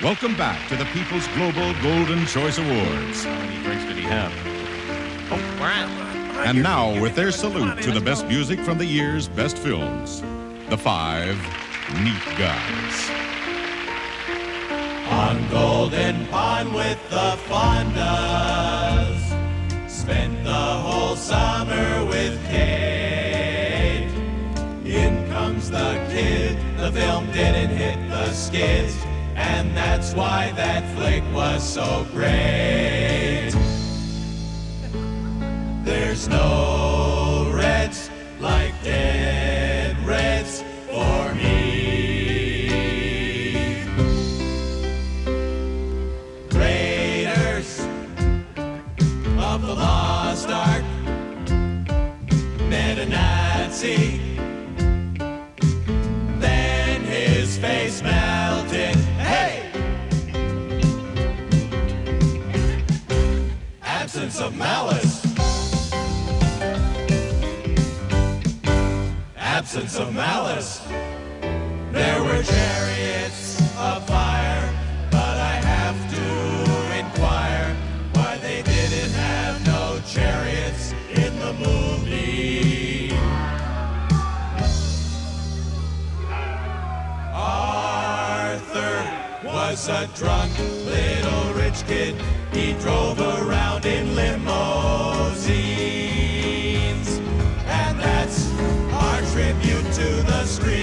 Welcome back to the People's Global Golden Choice Awards. How many drinks did he have? Oh, wow. And now, with their salute to the best music from the year's best films, the five neat guys. On Golden Pond with the Fondas. Spent the whole summer with Kate. In comes the kid. The film didn't hit the skids. And that's why that flick was so great. There's no reds like dead reds for me. Raiders of the Lost Ark met a Nazi. Absence of malice. Absence of malice. There were chariots of fire, was a drunk little rich kid. He drove around in limousines. And that's our tribute to the street.